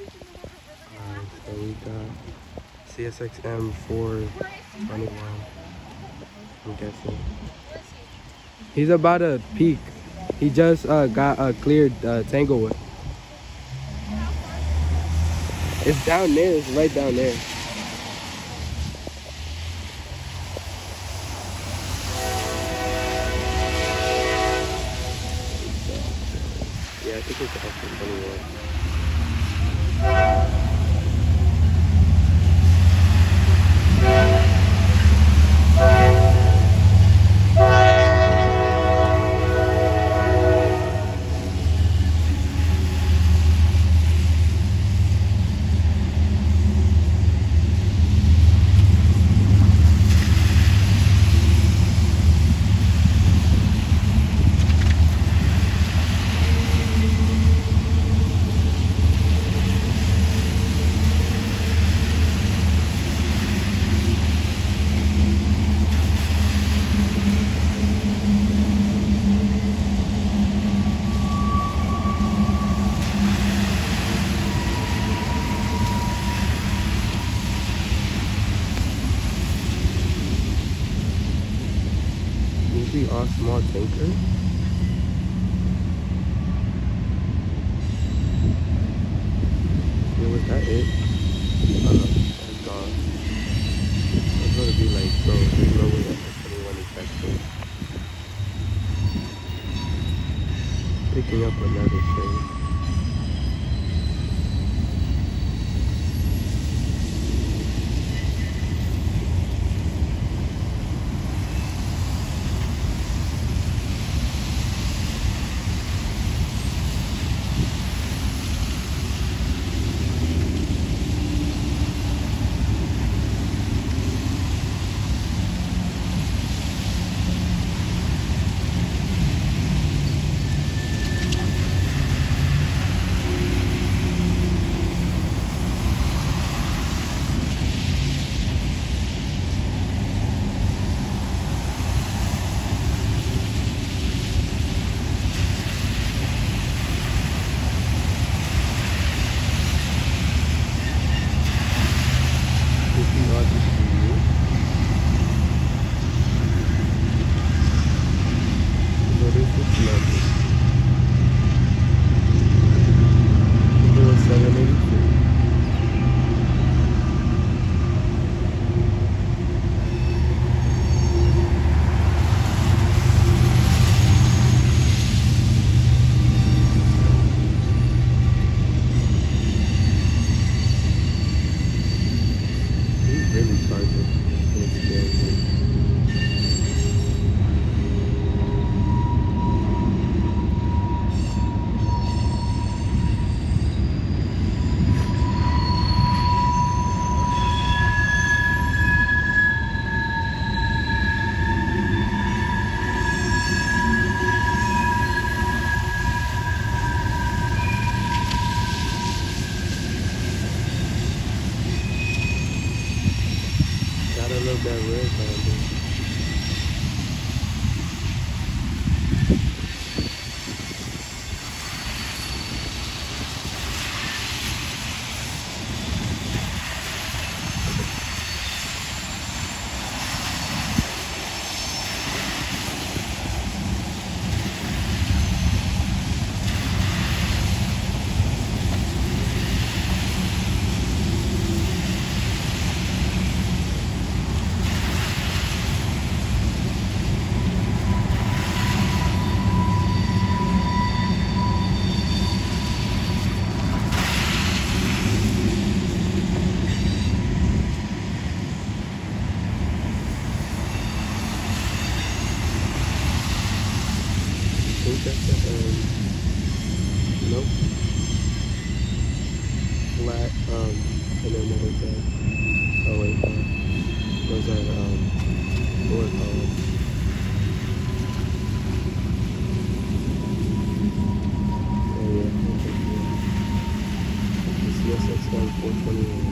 Alright, so we got CSXM 421. I'm guessing. He's about to peak. He just uh, got uh, cleared uh, Tanglewood. It's down there. It's right down there. Yeah, I think it's after 21. Usually all small tanker. Yeah, was that it? Uh, oh that's gone. It's gonna be like so there's no way that anyone is back. Picking up another train. That red band. think that's a um, nope. Flat, um, and then another thing. Oh wait, no. Those are um four columns. Oh yeah, okay, yeah. This is 421.